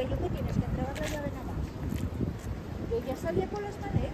Bello, que tienes que entregar la llave nada más. Yo ya salía con las maletas.